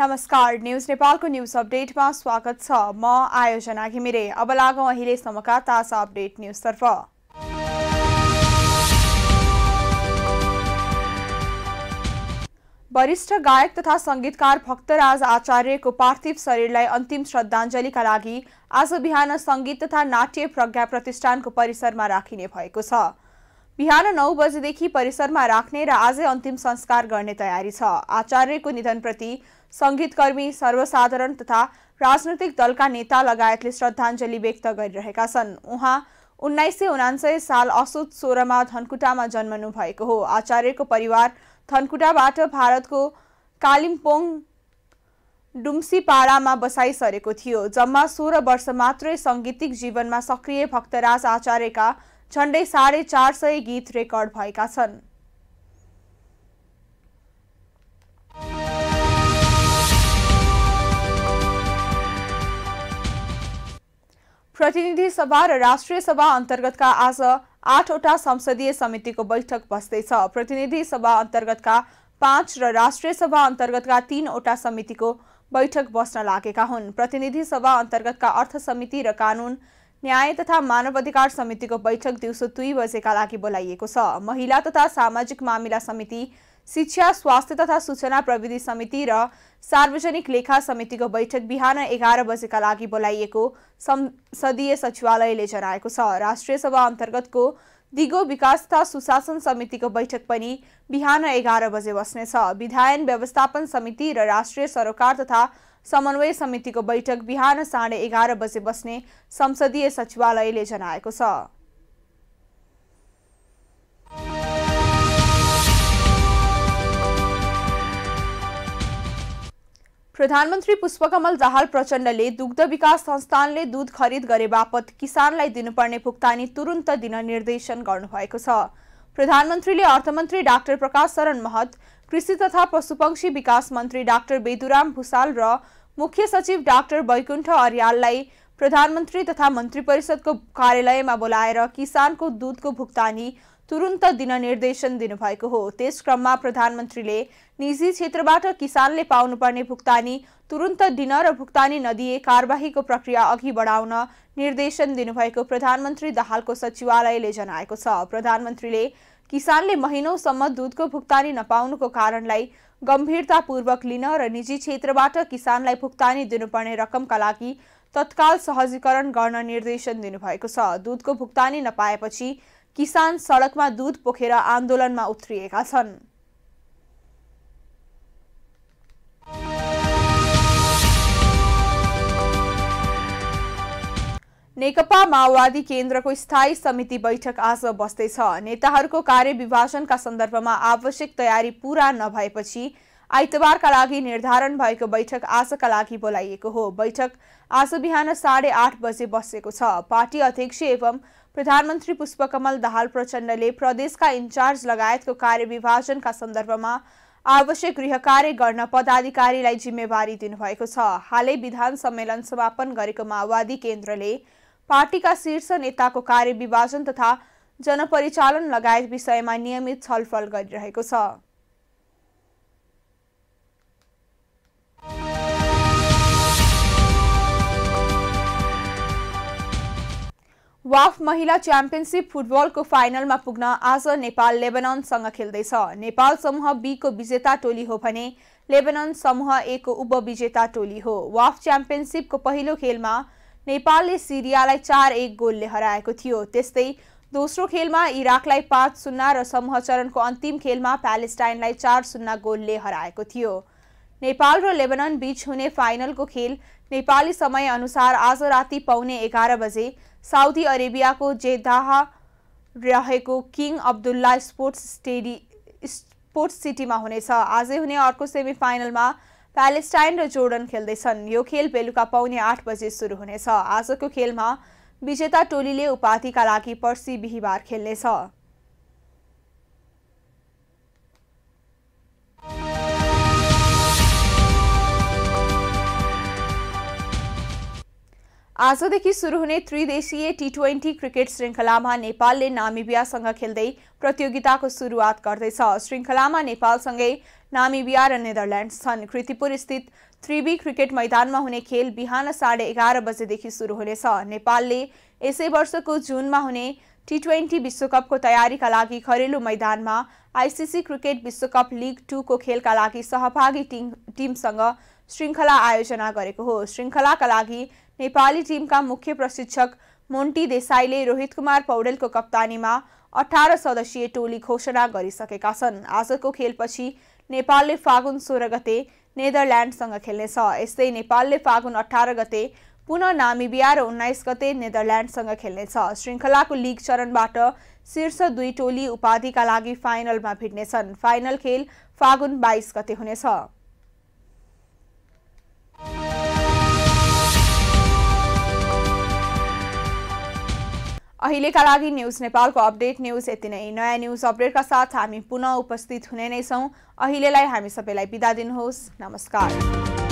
नमस्कार न्युज नेपालको न्युज अपडेटमा स्वागत छ। म आयोजना घिमिरे। अब लागौँ अहिलेसम्मका ताजा अपडेट न्युजतर्फ वरिष्ठ गायक तथा सङ्गीतकार भक्तराज आचार्यको पार्थिव शरीरलाई अन्तिम श्रद्धाञ्जलीका लागि आज बिहान सङ्गीत तथा नाट्य प्रज्ञा प्रतिष्ठानको परिसरमा राखिने भएको छ। बिहान नौ बजेदेखि परिसरमा राख्ने र आजै अन्तिम संस्कार गर्ने तयारी छ। आचार्यको निधनप्रति सङ्गीतकर्मी सर्वसाधारण तथा राजनैतिक दलका नेता लगायतले श्रद्धाञ्जली व्यक्त गरिरहेका छन्। उहाँ उन्नाइस सय उनान्सय साल असोज सोह्रमा धनकुटामा जन्मनु भएको हो। आचार्यको परिवार धनकुटाबाट भारतको कालिम्पोङ डुम्सीपाडामा बसाइ सरेको थियो। जम्मा सोह्र वर्ष मात्रै सङ्गीतिक जीवनमा सक्रिय भक्तराज आचार्यका झण्डै साढे चार सय गीत रेकर्ड भएका छन्। प्रतिनिधि सभा र राष्ट्रिय सभा अन्तर्गतका आज आठवटा संसदीय समितिको बैठक बस्दैछ। प्रतिनिधि सभा अन्तर्गतका पाँच र राष्ट्रिय सभा अन्तर्गतका तीनवटा समितिको बैठक बस्न लागेका हुन्। प्रतिनिधि सभा अन्तर्गतका अर्थ समिति र कानुन न्याय तथा मानव अधिकार समितिको बैठक दिउँसो दुई बजेका लागि बोलाइएको छ। महिला तथा सामाजिक मामिला समिति शिक्षा स्वास्थ्य तथा सूचना प्रविधि समिति र सार्वजनिक लेखा समितिको बैठक बिहान एघार बजेका लागि बोलाइएको संसदीय सचिवालयले जनाएको छ। राष्ट्रिय सभा अन्तर्गतको दिगो विकास तथा सुशासन समितिको बैठक पनि बिहान एघार बजे बस्नेछ। विधायन व्यवस्थापन समिति र राष्ट्रिय सरोकार तथा समन्वय समितिको बैठक बिहान साढे एघार बजे बस्ने संसदीय सचिवालयले जनाएको छ। प्रधानमन्त्री पुष्पकमल दाहाल प्रचण्डले दुग्ध विकास संस्थानले दूध खरिद गरे बापत किसानलाई दिनुपर्ने भुक्तानी तुरुन्त दिन निर्देशन गर्नुभएको छ। प्रधानमन्त्रीले अर्थमन्त्री डाक्टर प्रकाश शरण महत कृषि तथा पशुपक्षी विकास मन्त्री डाक्टर बेदुराम भूषाल र मुख्य सचिव डाक्टर वैकुण्ठ अर्याललाई प्रधानमन्त्री तथा मन्त्री परिषदको कार्यालयमा बोलाएर किसानको दुधको भुक्तानी तुरुन्त दिन निर्देशन दिनुभएको हो। त्यस क्रममा प्रधानमन्त्रीले निजी क्षेत्रबाट किसानले पाउनुपर्ने भुक्तानी तुरुन्त दिन र भुक्तानी नदिए कारवाहीको प्रक्रिया अघि बढाउन निर्देशन दिनुभएको प्रधानमन्त्री दाहालको सचिवालयले जनाएको छ। प्रधानमन्त्रीले किसानले महिनौसम्म दुधको भुक्तानी नपाउनुको कारणलाई गम्भीरतापूर्वक लिन र निजी क्षेत्रबाट किसानलाई भुक्तानी दिनुपर्ने रकमका लागि तत्काल सहजीकरण गर्न निर्देशन दिनुभएको छ। दुधको भुक्तानी नपाएपछि किसान सडकमा दुध पोखेर आन्दोलनमा उत्रिएका छन्। नेकपा माओवादी केन्द्रको स्थायी समिति बैठक आज बस्दैछ नेताहरूको कार्यविभाजनका सन्दर्भमा आवश्यक तयारी पूरा नभएपछि आइतबारका लागि निर्धारण भएको बैठक आजका लागि बोलाइएको हो। बैठक आज बिहान साढे आठ बजे बसेको छ। पार्टी अध्यक्ष एवं प्रधानमन्त्री पुष्पकमल दाहाल प्रचण्डले प्रदेशका इन्चार्ज लगायतको कार्यविभाजनका सन्दर्भमा आवश्यक गृह कार्य गर्न पदाधिकारीलाई जिम्मेवारी दिनुभएको छ। हालै विधान सम्मेलन समापन गरेको माओवादी केन्द्रले पार्टीका शीर्ष नेताको कार्यविभाजन तथा जनपरिचालन लगायत विषयमा नियमित छलफल गरिरहेको छ। वाफ महिला च्याम्पियनसिप फुटबलको फाइनलमा पुग्न आज नेपाल लेबननसँग खेल्दैछ। नेपाल समूह बीको विजेता टोली हो भने लेबनन समूह एको उपविजेता टोली हो। वाफ च्याम्पियनसिपको पहिलो खेलमा नेपालले सिरियालाई चार एक गोलले हराएको थियो। त्यस्तै दोस्रो खेलमा इराकलाई पाँच शून्य र समूह चरणको अन्तिम खेलमा प्यालेस्टाइनलाई चार शून्य गोलले हराएको थियो। नेपाल र लेबनन बीच हुने फाइनलको खेल नेपाली समय अनुसार आज राति पाउने एघार बजे साउदी अरेबियाको जेदाह रहेको King Abdullah sports stadium sports सिटीमा हुनेछ। आजै हुने अर्को सेमी फाइनलमा प्यालेस्टाइन र जोर्डन खेल्दैछन्। यो खेल बेलुका पाउने आठ बजे सुरु हुनेछ। आजको खेलमा विजेता टोलीले उपाधिका लागि पर्सि बिहिबार खेल्नेछ। आजदेखि सुरु हुने त्रिदेशीय टी ट्वेन्टी क्रिकेट श्रृङ्खलामा नेपालले नामिबियासँग खेल्दै प्रतियोगिताको सुरुवात गर्दैछ। श्रृङ्खलामा नेपालसँगै नामिबिया र नेदरल्यान्ड्स छन्। कृतिपुर स्थित त्रिवी क्रिकेट मैदानमा हुने खेल बिहान साढे एघार बजेदेखि सुरु हुनेछ। नेपालले यसै वर्षको जुनमा हुने टी ट्वेन्टी विश्वकपको तयारीका लागि घरेलु मैदानमा आइसिसी क्रिकेट विश्वकप लिग टूको खेलका लागि सहभागी टिम टिमसँग श्रृङ्खला आयोजना गरेको हो। श्रृङ्खलाका लागि नेपाली टिमका मुख्य प्रशिक्षक मोन्टी देसाईले रोहित कुमार पौडेलको कप्तानीमा अठार सदस्यीय टोली घोषणा गरिसकेका छन्। आजको खेलपछि नेपालले फागुन सोह्र गते नेदरल्यान्डसँग खेल्नेछ। यस्तै नेपालले फागुन अठार गते पुनः नामिबिया र उन्नाइस गते नेदरल्यान्डसँग खेल्नेछ। श्रृङ्खलाको लिग चरणबाट शीर्ष दुई टोली उपाधिका लागि फाइनलमा भिड्नेछन्। फाइनल खेल फागुन बाइस गते हुनेछ। अहिलेका लागि न्युज नेपालको अपडेट न्युज यति नै। नयाँ न्युज अपडेटका साथ हामी पुनः उपस्थित हुने नै छौँ। अहिलेलाई हामी सबैलाई बिदा दिनुहोस्। नमस्कार।